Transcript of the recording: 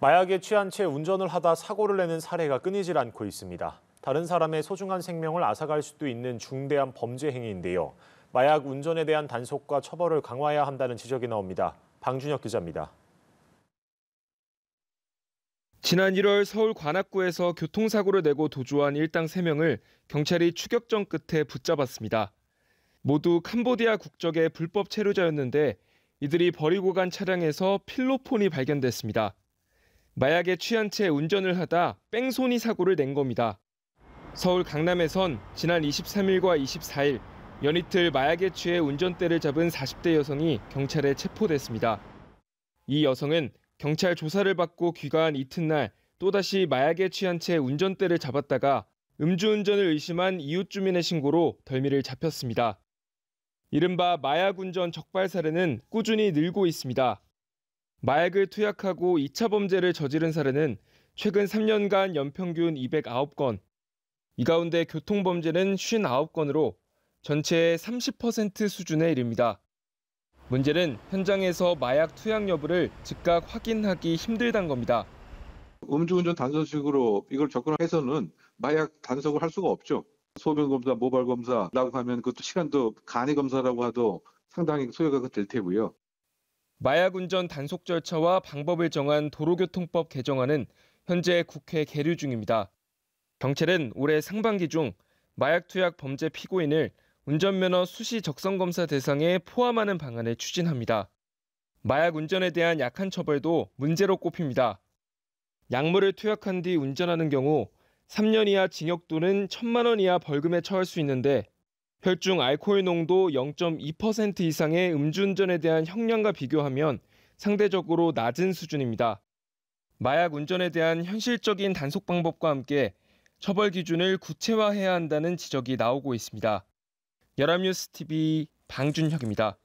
마약에 취한 채 운전을 하다 사고를 내는 사례가 끊이질 않고 있습니다. 다른 사람의 소중한 생명을 앗아갈 수도 있는 중대한 범죄 행위인데요. 마약 운전에 대한 단속과 처벌을 강화해야 한다는 지적이 나옵니다. 방준혁 기자입니다. 지난 1월 서울 관악구에서 교통사고를 내고 도주한 일당 3명을 경찰이 추격전 끝에 붙잡았습니다. 모두 캄보디아 국적의 불법 체류자였는데 이들이 버리고 간 차량에서 필로폰이 발견됐습니다. 마약에 취한 채 운전을 하다 뺑소니 사고를 낸 겁니다. 서울 강남에선 지난 23일과 24일 연이틀 마약에 취해 운전대를 잡은 40대 여성이 경찰에 체포됐습니다. 이 여성은 경찰 조사를 받고 귀가한 이튿날 또다시 마약에 취한 채 운전대를 잡았다가 음주운전을 의심한 이웃 주민의 신고로 덜미를 잡혔습니다. 이른바 마약 운전 적발 사례는 꾸준히 늘고 있습니다. 마약을 투약하고 2차 범죄를 저지른 사례는 최근 3년간 연평균 209건, 이 가운데 교통범죄는 59건으로 전체의 30% 수준에 이릅니다. 문제는 현장에서 마약 투약 여부를 즉각 확인하기 힘들다는 겁니다. 음주운전 단서식으로 이걸 접근해서는 마약 단속을 할 수가 없죠. 소변 검사, 모발 검사라고 하면 그것도 시간도 간이 검사라고 하도 상당히 소요가 될 테고요. 마약 운전 단속 절차와 방법을 정한 도로교통법 개정안은 현재 국회 계류 중입니다. 경찰은 올해 상반기 중 마약 투약 범죄 피고인을 운전면허 수시 적성 검사 대상에 포함하는 방안을 추진합니다. 마약 운전에 대한 약한 처벌도 문제로 꼽힙니다. 약물을 투약한 뒤 운전하는 경우 3년 이하 징역 또는 1천만 원 이하 벌금에 처할 수 있는데 혈중 알코올 농도 0.2% 이상의 음주운전에 대한 형량과 비교하면 상대적으로 낮은 수준입니다. 마약 운전에 대한 현실적인 단속 방법과 함께 처벌 기준을 구체화해야 한다는 지적이 나오고 있습니다. 연합뉴스 TV 방준혁입니다.